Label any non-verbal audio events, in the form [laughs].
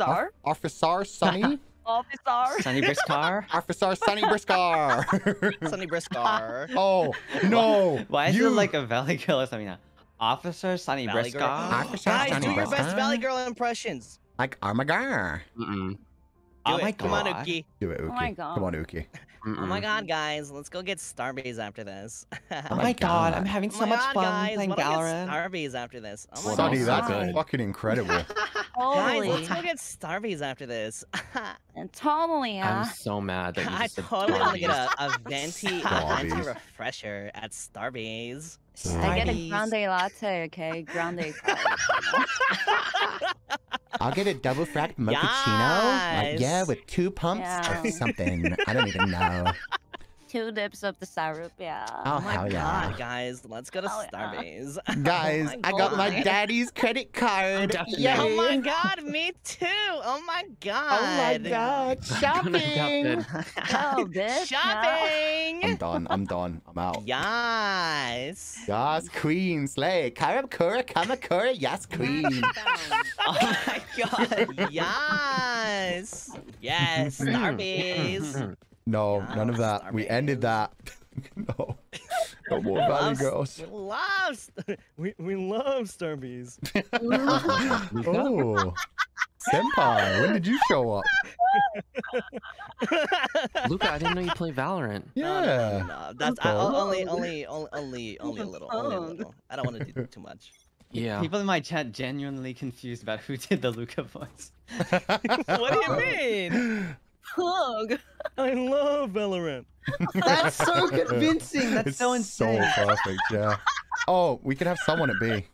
Officer? [laughs] Officer Sonny? [laughs] Officer? Sonny Brisko? Officer [laughs] Sonny Brisko. Sonny Brisko. oh, no. Why is you... it like a Valley Girl or something now? Officer Sonny Valley Girl. Brisko? Officer Guys, Sonny do your best Brisko. Valley Girl impressions. Like, oh my god. Oh do Oh it. my Come on, god. Uki. Do it, oh Uki. Oh my God. Come on, Uki. Oh my god, guys, let's go get Starbase after this. Oh, oh my my god, God. I'm having Oh so my much god, fun guys, playing wanna get Valorant. Starbase after this. Oh my Sonny, so that's good. fucking incredible. Guys, Totally. let's go get Starbase after this. [laughs] And totally, I'm so mad that you I just said totally want to get a, a venti, a venti refresher at Starbase. I get a grande latte, okay? Grande. [laughs] I'll get a double frapped [laughs] mochaccino. Like, yeah, with two pumps Yeah. or something. I don't even know. Two dips of the syrup, yeah. Oh, Oh my god, yeah. guys, let's go to Oh, yeah. [laughs] [laughs] Guys, Oh I got my daddy's credit card. Definitely. [laughs] Oh Yay. Oh my god, me too. Oh my god. Oh my god. Shopping. Oh, bitch. yeah. I'm done. I'm done. I'm out. Yes. Yes, queen, slay. Karakura, Kamakura, yes, queen. Oh my god. yes. Yes. Starbase. No, Yeah, none of that. We ended that. [laughs] no. No more Valley Girls. We love, St- [laughs] we, we love Starbase. [laughs] Oh. Senpai, when did you show up? Luca, I didn't know you play Valorant. No, no, no, Yeah. no, no. That's I, only, only, only, only, only a little, only a little. I don't want to do too much. Yeah. People in my chat genuinely confused about who did the Luca voice. what do you mean? Pug. I love Valorant. [laughs] That's so [laughs] convincing. That's it's so insane. so perfect, yeah. Oh, we could have someone at B.